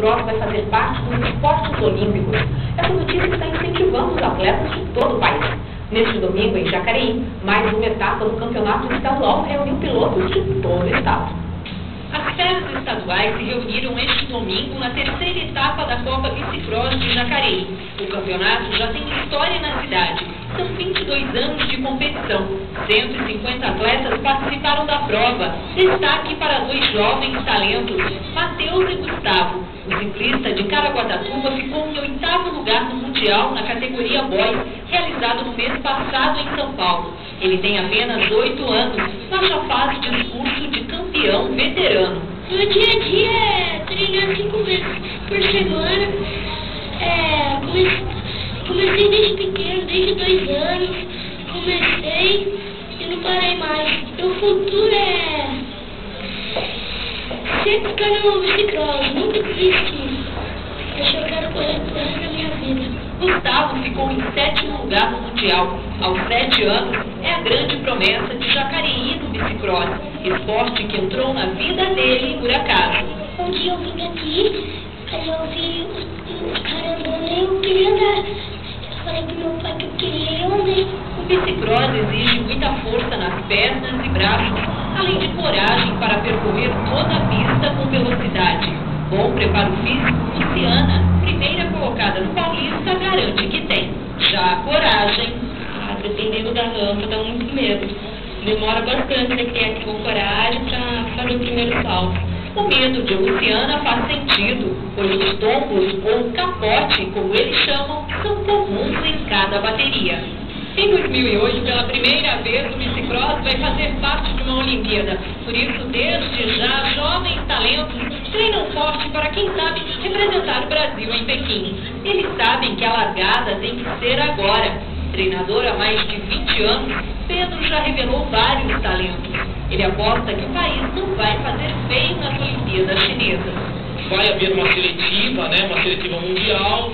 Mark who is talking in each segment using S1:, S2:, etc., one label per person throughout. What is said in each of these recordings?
S1: bicicross vai fazer parte dos esportes olímpicos. Essa notícia está incentivando os atletas de todo o país. Neste domingo, em Jacareí, mais uma etapa do campeonato estadual reuniu pilotos de todo o estado.
S2: As feras estaduais se reuniram este domingo na terceira etapa da Copa Bicicross de Jacareí. O campeonato já tem história na cidade. São 22 anos de competição. 150 atletas participaram da prova. Destaque para dois jovens talentos, Matheus e Gustavo. O ciclista de Caraguatatuba ficou em oitavo lugar no Mundial na categoria Boy, realizado no mês passado em São Paulo. Ele tem apenas oito anos, mas já faz discurso de campeão veterano.
S3: Meu dia a dia é treinar cinco vezes por semana. É, comecei, desde pequeno, desde dois anos. Comecei e não parei mais. Meu futuro é sempre ficar no bicicross, nunca desistir. Acho que eu quero correr por resto da minha vida.
S2: Gustavo ficou em sétimo lugar no Mundial. Aos sete anos, é a grande promessa de Jacareí no bicicross, esporte que entrou na vida dele por acaso.
S3: Um dia eu vim aqui, aí eu vi os, os caras andando e eu queria andar. Eu falei pro meu pai que eu queria eu andei.
S2: O bicicross exige muita força nas pernas e braços, além de coragem para percorrer toda a pista preparo físico, Luciana, primeira colocada no Paulista, garante que tem. Já a coragem,
S4: Ah, dependendo da rampa, dá muito medo. Demora bastante que ter aqui com coragem para fazer o primeiro salto.
S2: o medo de Luciana faz sentido, pois os tombos ou capote, como eles chamam, são comuns em cada bateria. Em 2008, pela primeira vez, o bicicross vai fazer parte de uma Olimpíada. Por isso, desde já, jovens talentos treinam forte para, quem sabe, representar o Brasil em Pequim. Eles sabem que a largada tem que ser agora. Treinador há mais de 20 anos, Pedro já revelou vários talentos. Ele aposta que o país não vai fazer feio nas Olimpíadas chinesas.
S5: vai haver uma seletiva, né, uma seletiva mundial,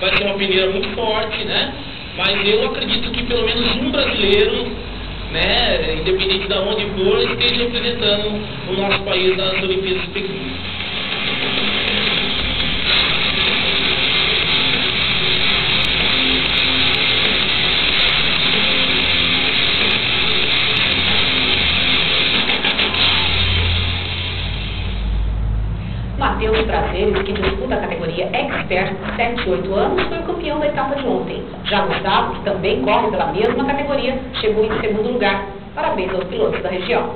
S5: vai ser uma peneira muito forte, né? Mas eu acredito que pelo menos um brasileiro, né, independente de onde for, esteja representando o nosso país nas Olimpíadas de Pequim.
S1: Matheus Prazeres, que disputa a categoria Expert 7 e 8 anos, foi o campeão da etapa de ontem. Já Gustavo, que também corre pela mesma categoria, chegou em segundo lugar. Parabéns aos pilotos da região.